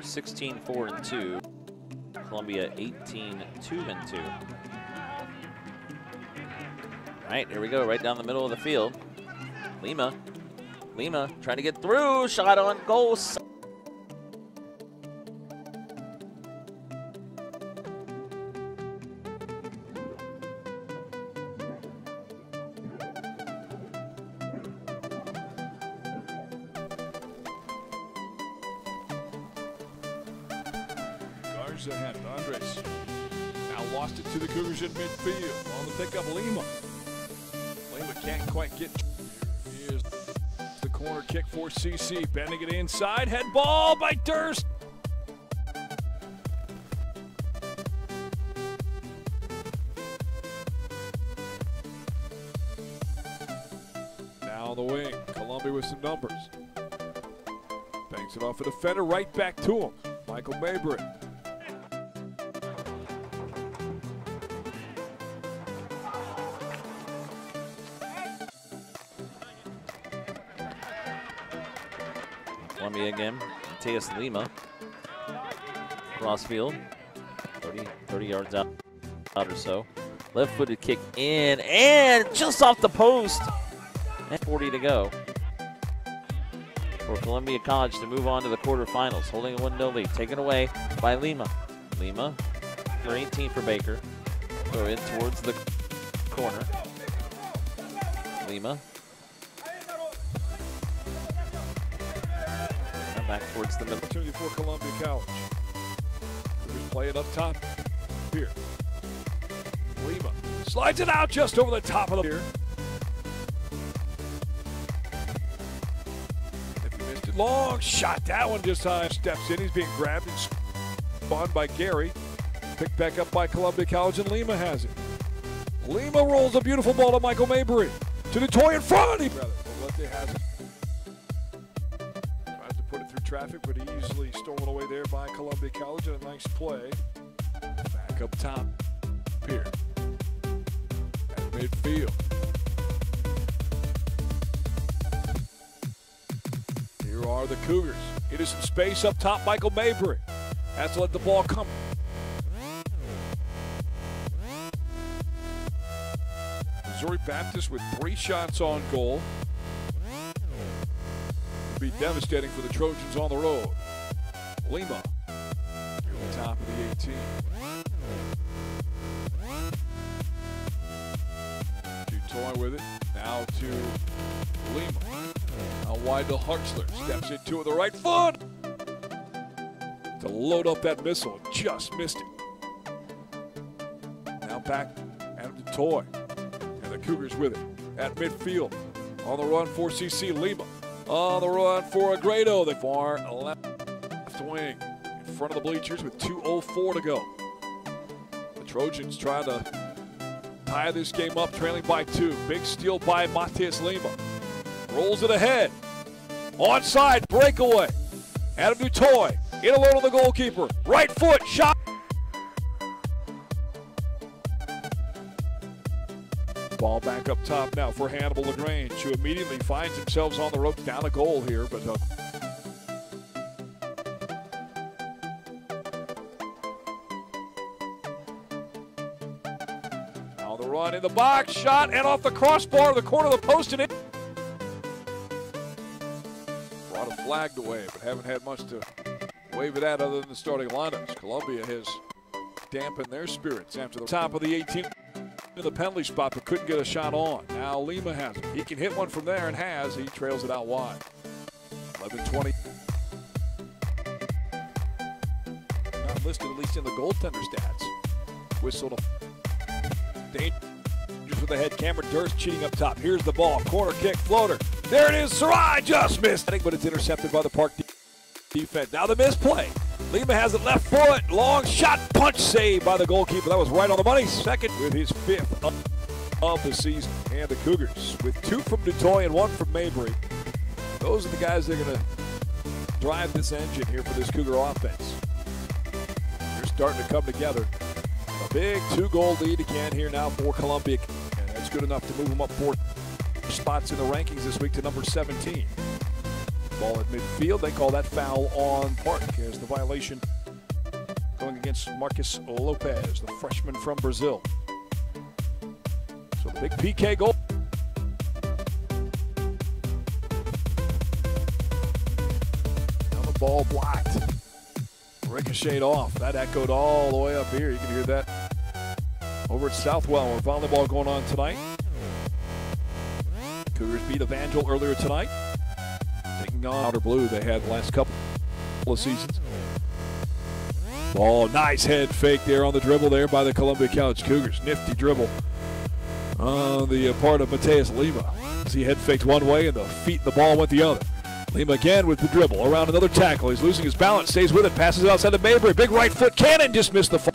16 4 and 2. Columbia 18 2 and 2. All right, here we go, right down the middle of the field. Lima. Lima trying to get through. Shot on goal. Lost it to the Cougars in midfield. On the pickup, Lima. Lima can't quite get. Here's the corner kick for CC. Bending it inside. Head ball by Durst. Now the wing. Columbia with some numbers. Banks it off a defender. Right back to him. Michael Mabry. Again. Matheus Lima. Cross field. 30, 30 yards out, out or so. Left footed kick in and just off the post. And 40 to go. For Columbia College to move on to the quarterfinals. Holding a 1 0 lead. Taken away by Lima. Lima for 18 for Baker. Throw in towards the corner. Lima back towards the middle. Opportunity for Columbia College. Cougars play it up top. Here. Lima slides it out just over the top of the here. If you missed it, long shot. That one just uh, steps in. He's being grabbed and spawned by Gary. Picked back up by Columbia College, and Lima has it. Lima rolls a beautiful ball to Michael Mabry. To the toy in front. He rather, traffic, but easily stolen away there by Columbia College and a nice play. Back up top, Here. At midfield. Here are the Cougars. It is some space up top, Michael Mabry. Has to let the ball come. Missouri Baptist with three shots on goal be devastating for the Trojans on the road. Lima the top of the 18. Dutoy with it. Now to Lima. Now wide to Hartzler. Steps into the right foot. To load up that missile. Just missed it. Now back Adam toy And the Cougars with it. At midfield. On the run for CC Lima. On the run for Agredo, the far left wing in front of the bleachers with 2.04 to go. The Trojans trying to tie this game up, trailing by two. Big steal by Matias Lima. Rolls it ahead. Onside, breakaway. Adam Dutoy in alone on the goalkeeper. Right foot, shot. Ball back up top now for Hannibal LaGrange, who immediately finds themselves on the ropes down a goal here, but uh, the run in the box, shot and off the crossbar, the corner of the post, and it brought a flag wave, but haven't had much to wave it at other than the starting lineups. Columbia has dampened their spirits after the top of the 18 in the penalty spot but couldn't get a shot on. Now Lima has it. He can hit one from there and has. He trails it out wide. 11-20. Not listed at least in the goaltender stats. Whistle to dangerous with the head. Cameron Durst cheating up top. Here's the ball. Corner kick, floater. There it is. Sarai just missed. But it's intercepted by the Park defense. Now the misplay. Lima has it left foot. Long shot, punch save by the goalkeeper. That was right on the money. Second with his fifth of the season. And the Cougars with two from Dutoy and one from Mabry. Those are the guys that are going to drive this engine here for this Cougar offense. They're starting to come together. A big two-goal lead again here now for Columbia. And that's good enough to move them up four spots in the rankings this week to number 17. Ball at midfield. They call that foul on Park as the violation going against Marcus Lopez, the freshman from Brazil. So big PK goal. Now the ball blocked. Ricocheted off. That echoed all the way up here. You can hear that over at Southwell where volleyball going on tonight. Cougars beat Evangel earlier tonight. Taking on Outer Blue they had the last couple of seasons. Ball, nice head fake there on the dribble there by the Columbia College Cougars. Nifty dribble on the part of Matheus Lima. He head faked one way and the feet and the ball went the other. Lima again with the dribble around another tackle. He's losing his balance, stays with it, passes it outside of Mabry. Big right foot cannon just missed the.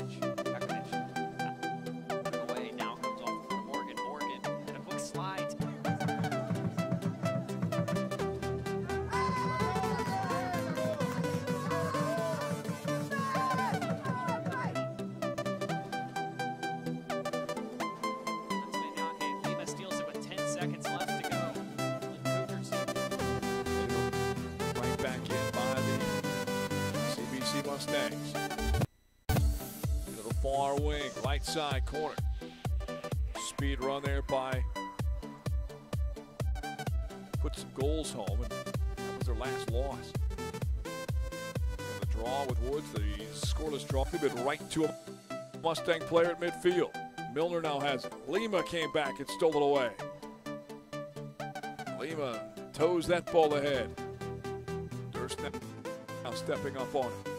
To the far wing, right side corner. Speed run there by. Put some goals home, and that was their last loss. And the draw with Woods, the scoreless draw, they've been right to a Mustang player at midfield. Milner now has it. Lima came back and stole it away. Lima toes that ball ahead. Durst now stepping up on it.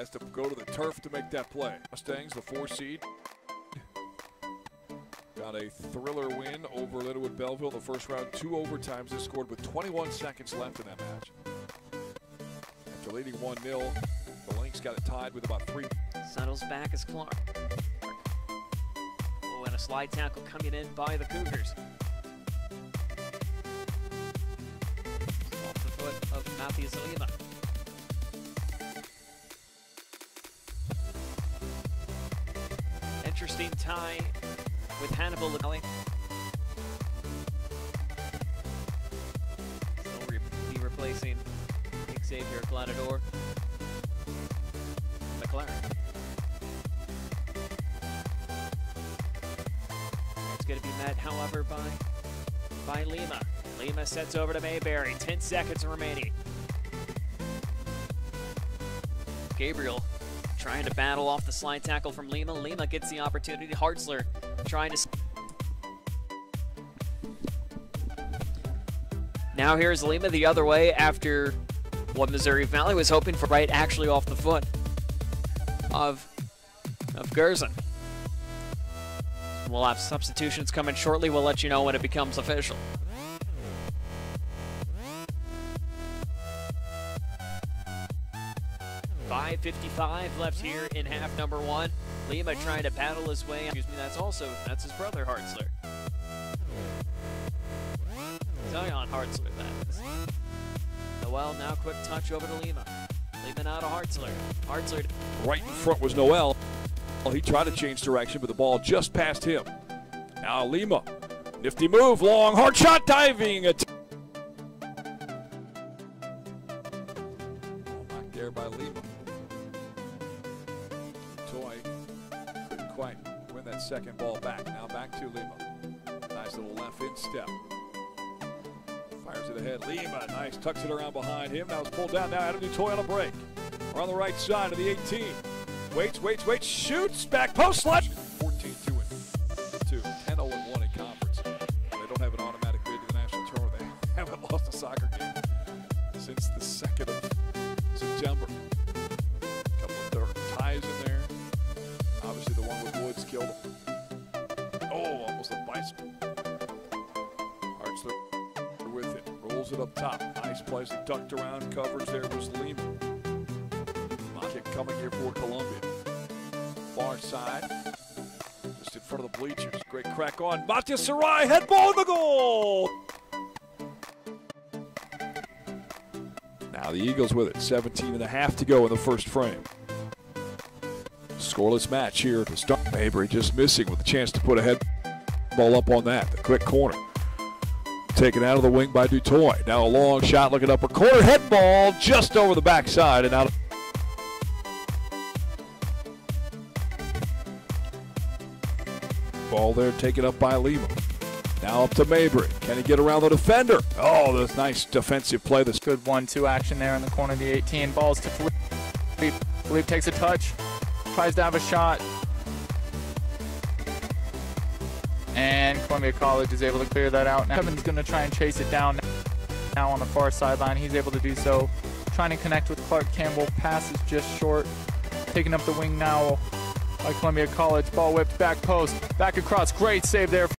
Has to go to the turf to make that play. Mustangs, the four seed. Got a thriller win over Lindenwood Belleville the first round. Two overtimes. They scored with 21 seconds left in that match. After leading 1 0, the Lynx got it tied with about three. Settles back as Clark. Oh, and a slide tackle coming in by the Cougars. Off the foot of Matthews Lima. Interesting tie with Hannibal Lameli. He'll re- be replacing Xavier Gladador. McLaren. It's going to be met, however, by by Lima. Lima sets over to Mabry. 10 seconds remaining. Gabriel trying to battle off the slide tackle from Lima. Lima gets the opportunity. Hartzler trying to. Now here's Lima the other way after what Missouri Valley was hoping for right actually off the foot of of Gerson. We'll have substitutions coming shortly. We'll let you know when it becomes official. Five fifty-five left here in half number one. Lima trying to battle his way. Excuse me. That's also that's his brother Hartzler. Zion Hartzler. That is. Noel now quick touch over to Lima. Lima now to Hartzler. Hartzler Right in front was Noel. Well, he tried to change direction, but the ball just passed him. Now Lima. Nifty move, long, hard shot, diving. Att- second ball back. Now back to Lima. Nice little left instep. Fires it ahead. Lima, nice, tucks it around behind him. Now it's pulled down. Now Adam Dutoy on a break. We're on the right side of the 18. Waits, waits, waits, shoots, back post slap. 14 2 and 2, 10 0 and 1 in conference. They don't have an automatic bid to the national tournament. They haven't lost a soccer game since the 2nd of September. A couple of ties in there. Obviously, the one with Woods killed him. It up top. Nice place. Ducked around. Coverage there was Lima. Kick coming here for Columbia. Far side. Just in front of the bleachers. Great crack on. Matya Sarai. Head ball the goal. Now the Eagles with it. 17 and a half to go in the first frame. Scoreless match here to start. Mabry just missing with a chance to put a head ball up on that. The quick corner. Taken out of the wing by Dutoy. Now a long shot looking upper corner. Head ball just over the backside and out. Ball there taken up by Lima. Now up to Mabry. Can he get around the defender? Oh, that's nice defensive play. This Good one-two action there in the corner of the 18. Balls to Philippe. Philippe takes a touch, tries to have a shot, and Columbia College is able to clear that out. Now Kevin's going to try and chase it down now on the far sideline. He's able to do so, trying to connect with Clark Campbell. Pass is just short. Taking up the wing now by Columbia College. Ball whipped back post, back across. Great save there.